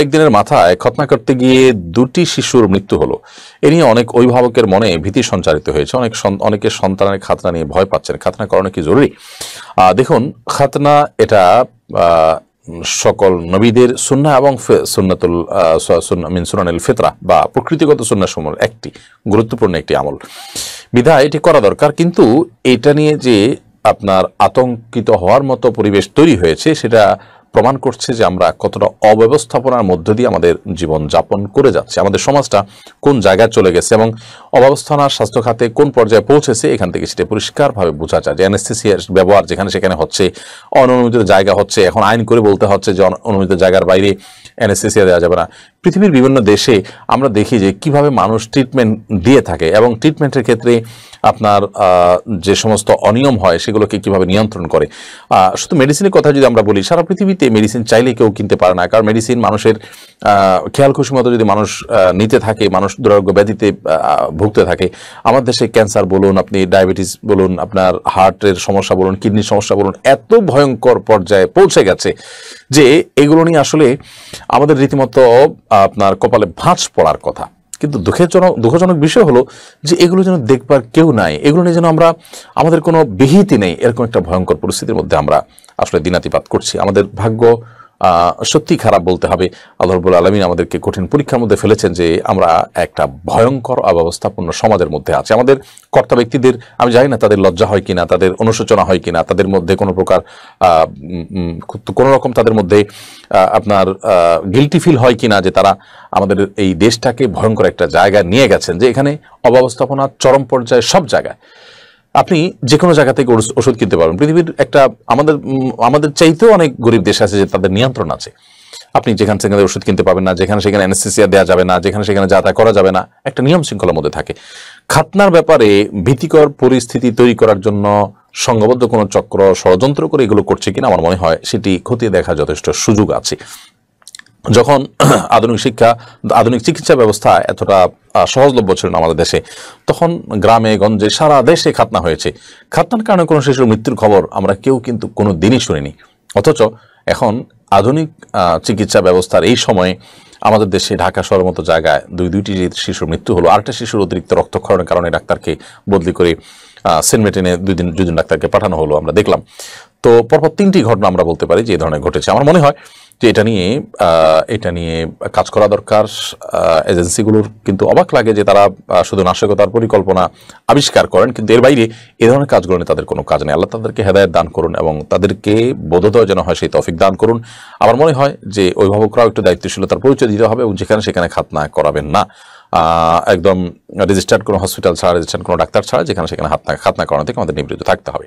কয়েকদিনের মাথায় খতনা করতে গিয়ে দুটি শিশুর মৃত্যু হলো। এ নিয়ে অনেক অভিভাবকের মনে ভীতি সঞ্চারিত হয়েছে। অনেক অনেকের সন্তানের খাতনা নিয়ে ভয় পাচ্ছেন। খাতনা করানো কি জরুরি? দেখুন, খাতনা এটা সকল নবীদের সুন্না এবং সুন্নাতুল মিন সুনানুল ফিতরা বা প্রকৃতিগত সুন্না সমূহ একটি গুরুত্বপূর্ণ একটি আমল। বিধায় এটি করা দরকার, কিন্তু এটা নিয়ে যে আপনার আতঙ্কিত হওয়ার মতো পরিবেশ তৈরি হয়েছে, সেটা প্রমাণ করছে যে আমরা কতটা অব্যবস্থাপনার মধ্য দিয়ে আমাদের জীবন যাপন করে যাচ্ছে। আমাদের সমাজটা কোন জায়গায় চলে গেছে এবং অব্যবস্থানা স্বাস্থ্য খাতে কোন পর্যায়ে পৌঁছেছে, এখান থেকে সেটা পরিষ্কারভাবে বোঝা যায়। যে অ্যানেস্থেসিয়ার ব্যবহার যেখানে সেখানে হচ্ছে অননুমোদিত জায়গা হচ্ছে, এখন আইন করে বলতে হচ্ছে যে অন- অনুমোদিত জায়গার বাইরে অ্যানেস্থেসিয়া দেওয়া যাবে না। পৃথিবীর বিভিন্ন দেশে আমরা দেখি যে কীভাবে মানুষ ট্রিটমেন্ট দিয়ে থাকে এবং ট্রিটমেন্টের ক্ষেত্রে আপনার যে সমস্ত অনিয়ম হয় সেগুলোকে কীভাবে নিয়ন্ত্রণ করে। শুধু মেডিসিনের কথা যদি আমরা বলি, সারা পৃথিবীতে মেডিসিন চাইলে কেউ কিনতে পারে না। কারণ মেডিসিন মানুষের খেয়াল খুশি মতো যদি মানুষ নিতে থাকে, মানুষ দুরারোগ্য ব্যাধিতে ভুগতে থাকে, আমার দেশে ক্যান্সার বলুন, আপনি ডায়াবেটিস বলুন, আপনার হার্টের সমস্যা বলুন কিডনির সমস্যা বলুন, এত ভয়ঙ্কর পর্যায়ে পৌঁছে গেছে যে এগুলো নিয়ে আসলে আমাদের রীতিমতো আপনার কপালে ভাঁজ পড়ার কথা। কিন্তু দুঃখজনক দুঃখজনক বিষয় হলো যে এগুলো যেন দেখবার কেউ নাই, এগুলো নিয়ে যেন আমরা, আমাদের কোনো বিহিতি নেই, এরকম একটা ভয়ঙ্কর পরিস্থিতির মধ্যে আমরা আসলে দিনাতিপাত করছি। আমাদের ভাগ্য সত্যি খারাপ বলতে হবে। আল্লাহ রবুল আলমিন আমাদেরকে কঠিন পরীক্ষার মধ্যে ফেলেছেন যে আমরা একটা ভয়ঙ্কর অব্যবস্থাপন্ন সমাজের মধ্যে আছে। আমাদের কর্তা ব্যক্তিদের, আমি জানি না তাদের লজ্জা হয় কিনা, তাদের অনুশোচনা হয় কিনা, তাদের মধ্যে কোনো প্রকার কোনো রকম তাদের মধ্যে আপনার গিলটি ফিল হয় কিনা যে তারা আমাদের এই দেশটাকে ভয়ঙ্কর একটা জায়গা নিয়ে গেছেন, যে এখানে অব্যবস্থাপনা চরম পর্যায়ে সব জায়গায়। আপনি যে কোনো জায়গা থেকে ওষ- ওষুধ কিনতে পারবেন। পৃথিবীর একটা, আমাদের আমাদের চাইতেও অনেক গরিব দেশ আছে যে তাদের নিয়ন্ত্রণ আছে। আপনি যেখানে সেখানে ওষুধ কিনতে পাবেন না, যেখানে সেখানে অ্যানেস্থেসিয়া দেওয়া যাবে না, যেখানে সেখানে যা তা করা যাবে না, একটা নিয়ম শৃঙ্খলার মধ্যে থাকে। খাতনার ব্যাপারে ভীতিকর পরিস্থিতি তৈরি করার জন্য সংঘবদ্ধ কোনো চক্র, ষড়যন্ত্র করে এগুলো করছে কিনা আমার মনে হয় সেটি খতিয়ে দেখার যথেষ্ট সুযোগ আছে। যখন আধুনিক শিক্ষা আধুনিক চিকিৎসা ব্যবস্থা এতটা সহজলভ্য ছিল না আমাদের দেশে তখন গ্রামে গঞ্জে সারা দেশে খাতনা হয়েছে। খাতনার কারণে কোনো শিশুর মৃত্যুর খবর আমরা কেউ কিন্তু কোনো দিনই শুনিনি। অথচ এখন আধুনিক চিকিৎসা ব্যবস্থার এই সময়ে আমাদের দেশে ঢাকা শহরের মতো জায়গায় দুই দুইটি শিশুর মৃত্যু হলো আরেকটা শিশুর অতিরিক্ত রক্তক্ষরণের কারণে ডাক্তারকে বদলি করে আহ, সেন্ট মেটেনে দুই দিন দুজন ডাক্তারকে পাঠানো হলো আমরা দেখলাম। তো পরপর তিনটি ঘটনা আমরা বলতে পারি যে এই ধরনের ঘটেছে। আমার মনে হয় যে এটা নিয়ে এটা নিয়ে কাজ করা দরকার। এজেন্সিগুলোর কিন্তু অবাক লাগে যে তারা শুধু নাশকতার পরিকল্পনা আবিষ্কার করেন, কিন্তু এর বাইরে এ ধরনের কাজগুলো নিয়ে তাদের কোনো কাজ নেই। আল্লাহ তাদেরকে হেদায়ত দান করুন এবং তাদেরকে বোধোদয় যেন হয় সেই তফিক দান করুন। আমার মনে হয় যে অভিভাবকরাও একটু দায়িত্বশীলতার পরিচয় দিতে হবে এবং যেখানে সেখানে খাতনা করাবেন না। একদম রেজিস্টার্ড কোনো হসপিটাল ছাড়া রেজিস্টার্ড কোনো ডাক্তার ছাড়া যেখানে সেখানে হাতনা খাতনা করানো থেকে আমাদের নিবৃত্ত থাকতে হবে।